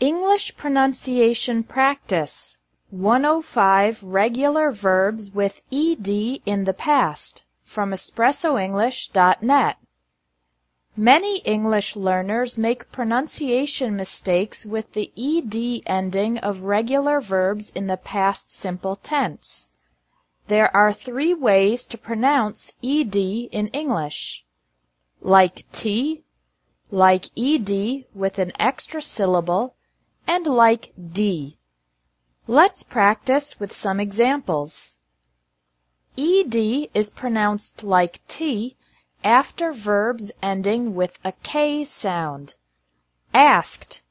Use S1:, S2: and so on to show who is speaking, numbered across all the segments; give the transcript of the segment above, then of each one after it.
S1: English Pronunciation Practice 105 Regular Verbs with ed in the past from espressoenglish.net Many English learners make pronunciation mistakes with the ed ending of regular verbs in the past simple tense. There are three ways to pronounce ed in English. Like t, like ed with an extra syllable, and like D. Let's practice with some examples. ED is pronounced like T after verbs ending with a K sound. Asked,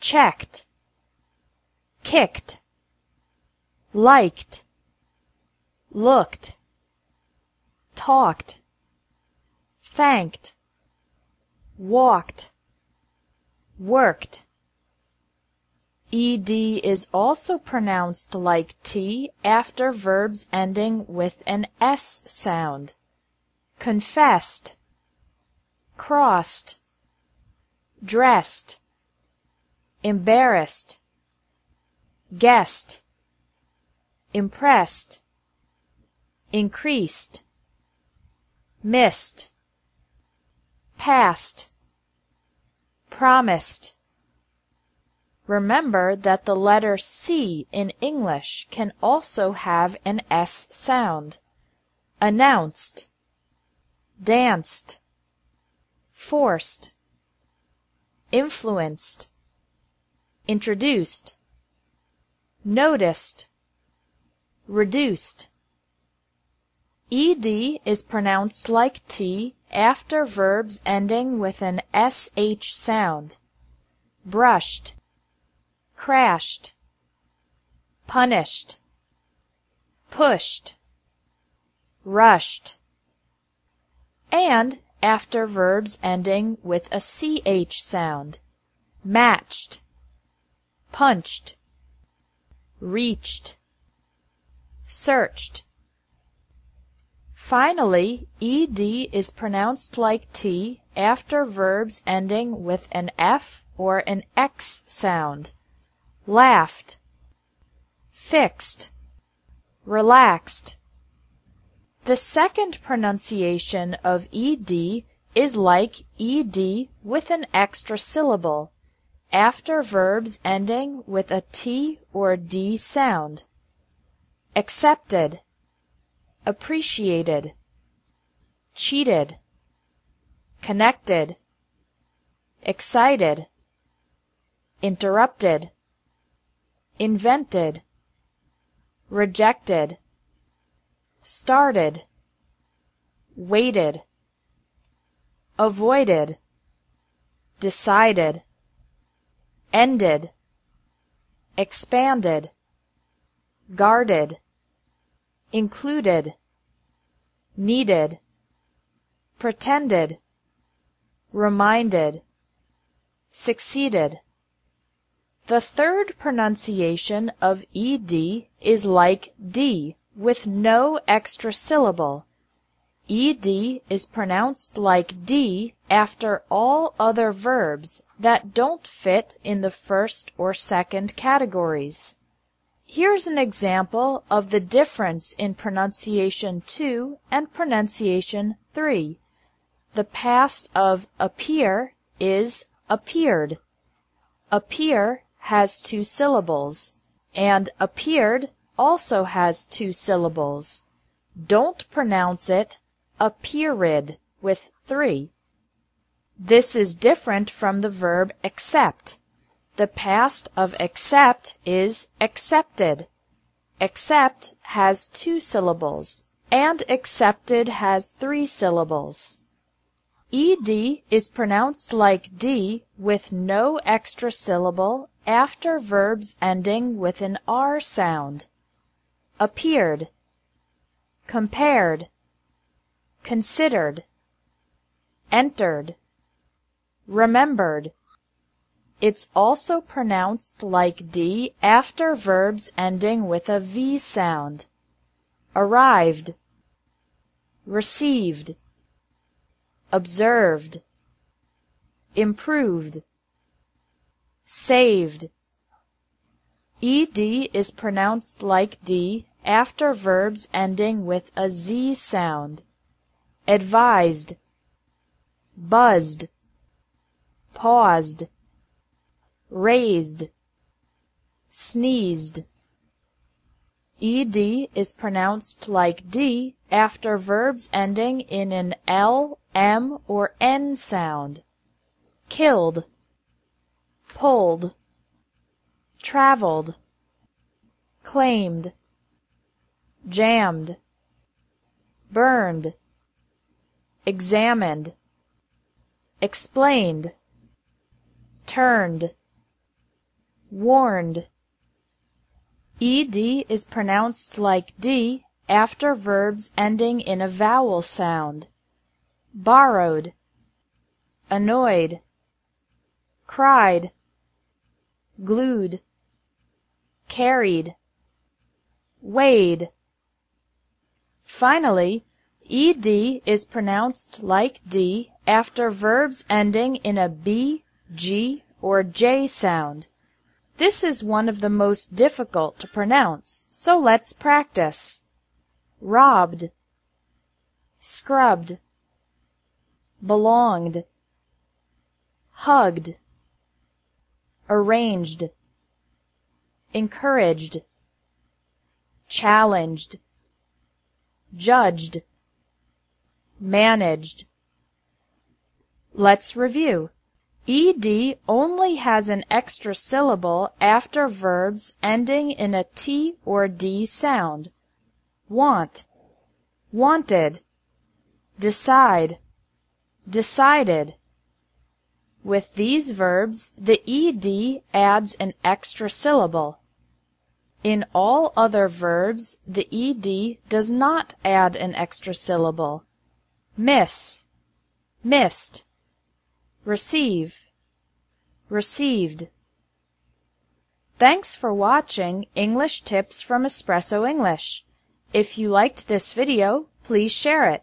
S1: checked, kicked, liked, looked, talked, thanked, walked, worked. Ed is also pronounced like T after verbs ending with an S sound. Confessed, crossed, dressed, embarrassed, guessed, impressed, increased, missed, passed, promised, Remember that the letter C in English can also have an S sound. Announced, danced, forced, influenced, introduced, noticed, reduced. Ed is pronounced like T after verbs ending with an SH sound. Brushed, crashed, punished, pushed, rushed, and after verbs ending with a ch sound, matched, punched, reached, searched. Finally, ed is pronounced like t after verbs ending with an f or an x sound laughed, fixed, relaxed. The second pronunciation of ed is like ed with an extra syllable after verbs ending with a t or d sound. Accepted, appreciated, cheated, connected, excited, interrupted invented, rejected, started, waited, avoided, decided, ended, expanded, guarded, included, needed, pretended, reminded, succeeded. The third pronunciation of ed is like d with no extra syllable. ed is pronounced like d after all other verbs that don't fit in the first or second categories. Here's an example of the difference in pronunciation 2 and pronunciation 3. The past of appear is appeared. Appear has two syllables, and appeared also has two syllables. Don't pronounce it appeared with three. This is different from the verb accept. The past of accept is accepted. Accept has two syllables, and accepted has three syllables. Ed is pronounced like D with no extra syllable after verbs ending with an R sound. Appeared, compared, considered, entered, remembered. It's also pronounced like D after verbs ending with a V sound. Arrived, received, observed, improved saved. ED is pronounced like D after verbs ending with a Z sound. Advised, buzzed, paused, raised, sneezed. ED is pronounced like D after verbs ending in an L, M, or N sound. Killed, pulled, traveled, claimed, jammed, burned, examined, explained, turned, warned. ED is pronounced like D after verbs ending in a vowel sound. Borrowed, annoyed, cried, glued, carried, weighed. Finally, ed is pronounced like d after verbs ending in a b, g, or j sound. This is one of the most difficult to pronounce, so let's practice. Robbed, scrubbed, belonged, hugged, arranged, encouraged, challenged, judged, managed. Let's review. ED only has an extra syllable after verbs ending in a T or D sound. Want, wanted, decide, decided. With these verbs, the ed adds an extra syllable. In all other verbs, the ed does not add an extra syllable. Miss, missed, receive, received. Thanks for watching English Tips from Espresso English. If you liked this video, please share it.